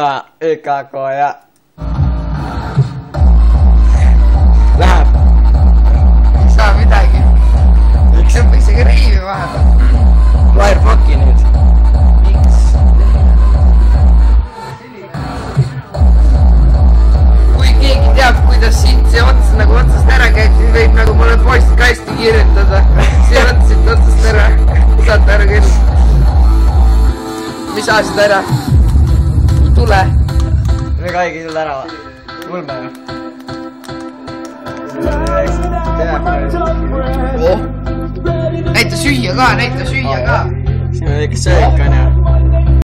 ÜKK ja läheb. ei saa midagi. miks sa isegi reivi vahepeal? Wireflocki nüüd. miks? kui keegi teab, kuidas siit see ots nagu otsast ära käib, siis võib nagu mulle postkasti kirjutada. see ots siit otsast ära. saate aru küll. mis aastast ära? tule. me ka ei kilda ära. ulme ju. oh. näita süüa ka, näita süüa ka. siin on väike söök onju.